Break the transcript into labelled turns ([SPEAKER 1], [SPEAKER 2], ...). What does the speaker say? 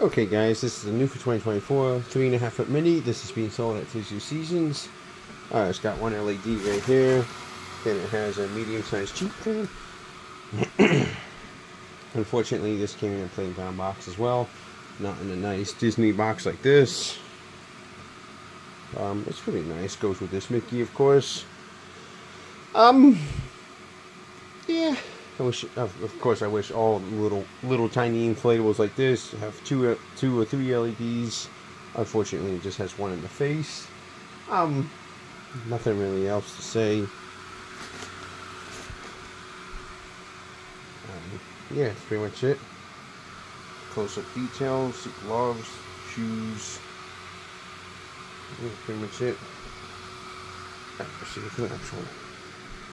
[SPEAKER 1] Okay guys, this is the new for 2024 three and a half foot Minnie. This is being sold at Fizzy Seasons. Uh, it's got one LED right here. Then it has a medium sized cheap fan. Unfortunately, this came in a plain brown box as well. Not in a nice Disney box like this. Um, it's pretty nice. Goes with this Mickey, of course. Um. I wish, of, course, I wish all little, little tiny inflatables like this have two, two or three LEDs. Unfortunately, it just has one in the face. Um, nothing really else to say. Um, yeah, that's pretty much it. Close-up details, gloves, shoes. Yeah, pretty much it. Let's see the.